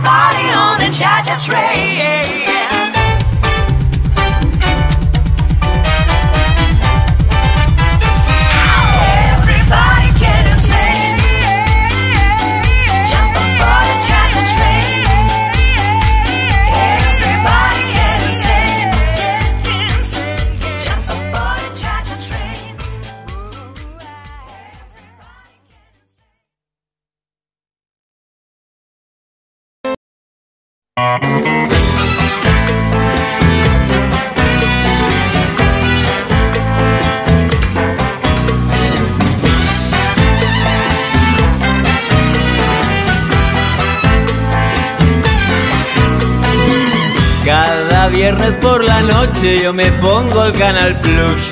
party on a cha-cha train. Cada viernes por la noche yo me pongo el canal Plus.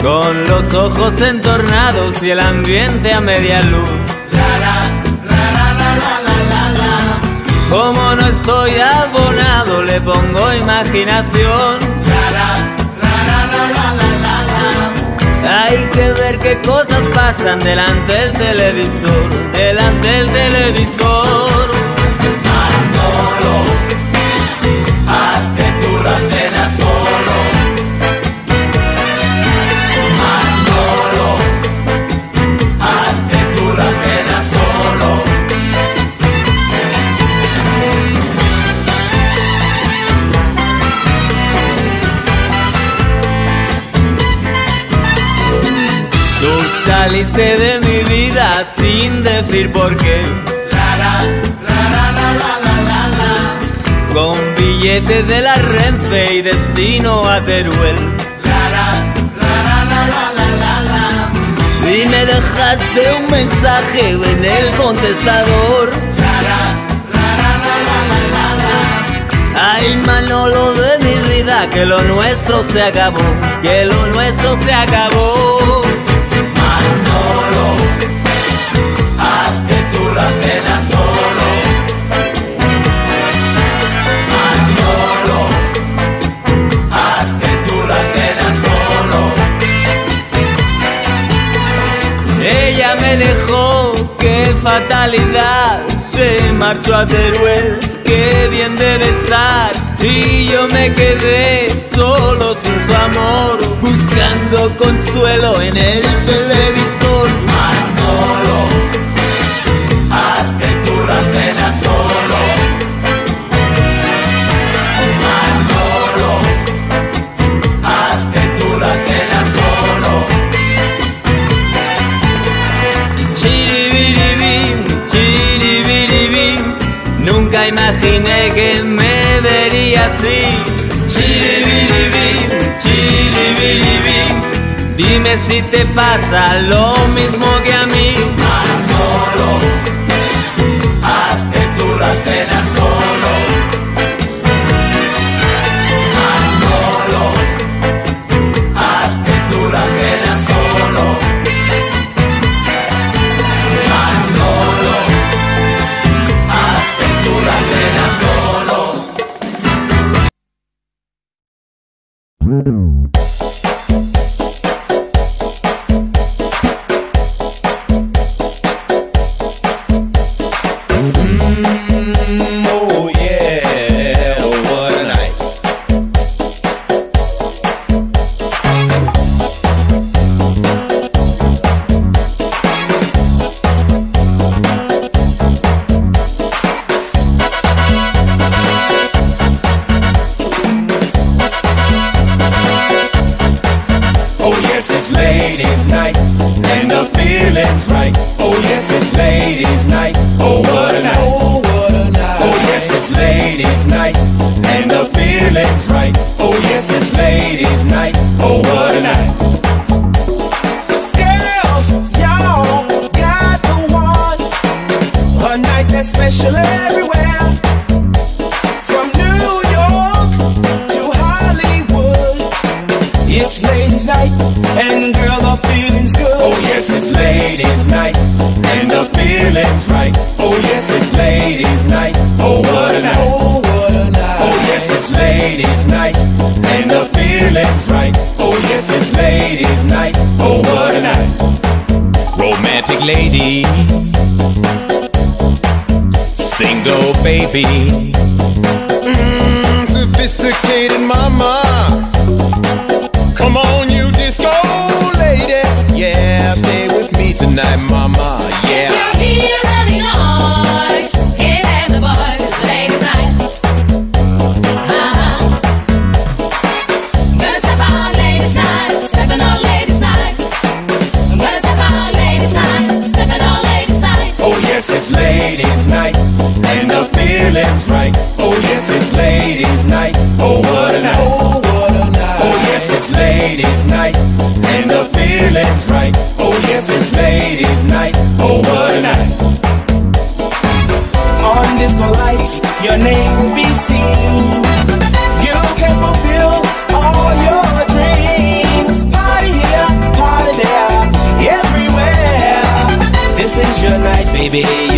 Con los ojos entornados y el ambiente a media luz. Como no estoy abonado, le pongo imaginación. Hay que ver qué cosas pasan delante del televisor, delante del televisor. De mi vida sin decir por qué. Con billetes de la Renfe y destino a Teruel. Y me dejaste un mensaje en el contestador. Ay Manolo de mi vida, que lo nuestro se acabó, que lo nuestro se acabó. La cena solo. Manolo, hazte tú la cena solo. Ella me dejó, qué fatalidad, se marchó a Teruel, qué bien debe estar. Y yo me quedé solo sin su amor, buscando consuelo en el televisor. Imaginé que me vería así. Chiribiribim, chiribiribim, dime si te pasa lo mismo que a mí. Special everywhere. From New York to Hollywood. It's ladies' night, and girl, the feeling's good. Oh yes, it's ladies' night, and the feeling's right. Oh yes, it's ladies' night. Oh what a night. Oh what a night. Oh yes, it's ladies' night, and the feeling's right. Oh yes, it's ladies' night. Oh what a night. Romantic lady, sing lingo, baby. Mmm, sophisticated mama. Come on, you disco lady. Yeah, stay with me tonight, mama. It's ladies' night, and the feeling's right. Oh yes, it's ladies' night. Oh what a night. Oh what a night. Oh yes, it's ladies' night, and the feeling's right. Oh yes, it's ladies' night. Oh what a night. On disco lights, your name will be seen. You can fulfill all your dreams. Party here, party there, everywhere. This is your night, baby.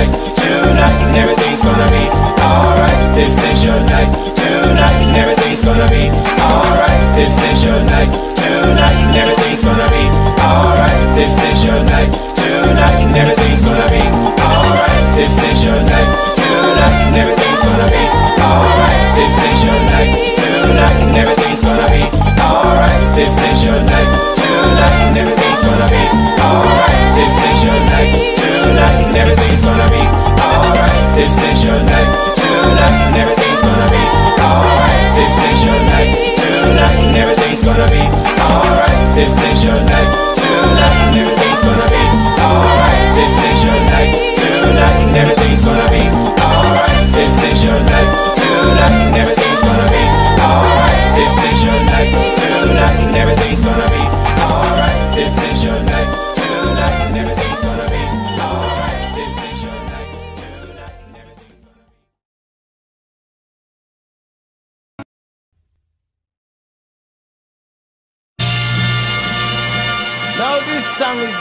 Night tonight, and everything's gonna be alright. This is your night tonight, and everything's gonna be alright. This is your night tonight, and everything's gonna be alright. This is your night tonight, and everything's gonna be alright. This is your night tonight, and everything's gonna be alright. This is your night tonight, and everything's gonna be alright. This is your night tonight, and everything's gonna be alright. This is your night tonight, and everything's gonna be alright. This is your night tonight, and everything's gonna be alright. This is your night tonight, and everything's gonna be alright. This is your night tonight, and everything's gonna be alright. This is your night tonight, and everything's gonna be alright. This is your night tonight, and everything's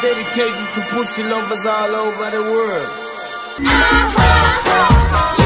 dedicated to pussy lovers all over the world. Uh-huh.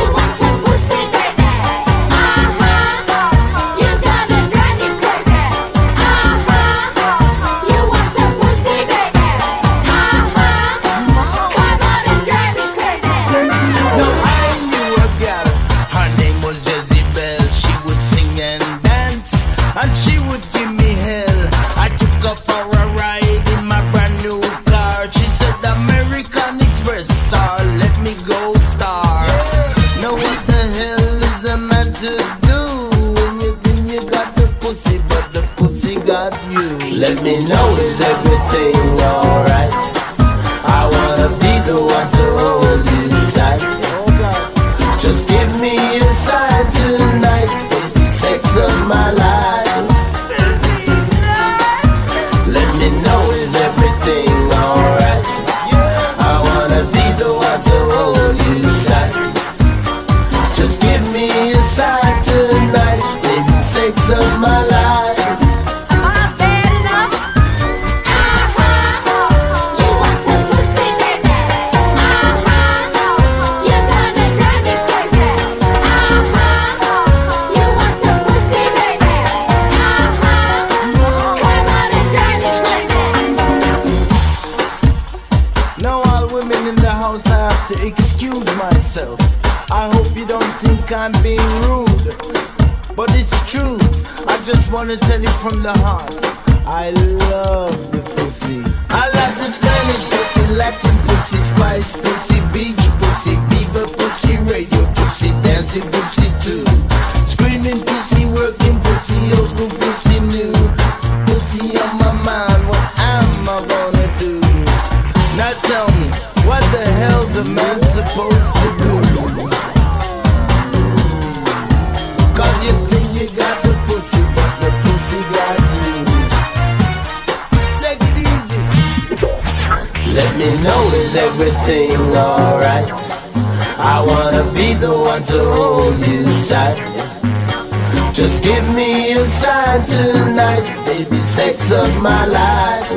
To do when you think you got the pussy, but the pussy got you? Let me know is everything I'm being rude. But it's true. I just wanna tell you from the heart. I love the pussy. I love the Spanish pussy, Latin pussy, spice pussy, beach pussy, beaver pussy, radio pussy, dancing pussy too. Screaming pussy, working pussy, old school pussy, new. Pussy on my mind, what am I gonna do? Now tell me, what the hell's a man is everything alright? I wanna be the one to hold you tight. Just give me a sign tonight, baby, sex of my life.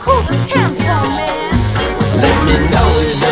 Cool the tempo, man. Let me know is